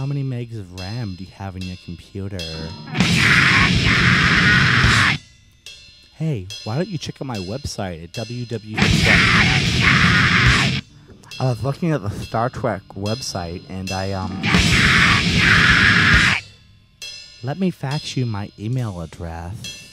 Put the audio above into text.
how many megs of RAM do you have in your computer? Hey, why don't you check out my website at www. I was looking at the Star Trek website and I, um. Let me fax you my email address.